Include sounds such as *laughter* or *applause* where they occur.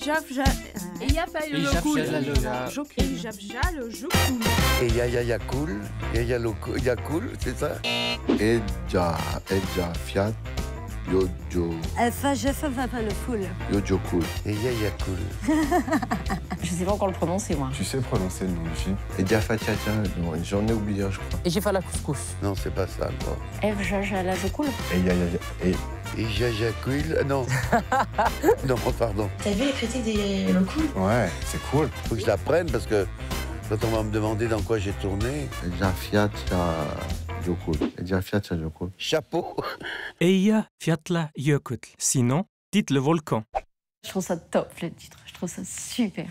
Ejafja. Ejafja- Ejafja le jokul. Et ya ya ya cool, ya ya lo ya cool, c'est ça Edja, Edja, Fiat, Yojo, pas le full. Yojo Cool. Et ya ya cool. *laughs* Je sais pas encore le prononcer, moi. Tu sais prononcer le nom du film Edja Fatiatia, j'en ai oublié un, je crois. Et j'ai fait la couscous. Non, c'est pas ça encore. F, Jaja, la Jocoul. Et ya ya ya, et ah, non. *laughs* non, pardon. T'as vu les critiques des locaux? Ouais, c'est cool. Faut que je la prenne parce que quand on va me demander dans quoi j'ai tourné. Edja Fiat, Yojo Cool. chapeau. Eia Fiatla Jökull. Sinon, dites le volcan. Je trouve ça top, le titre. Je trouve ça super.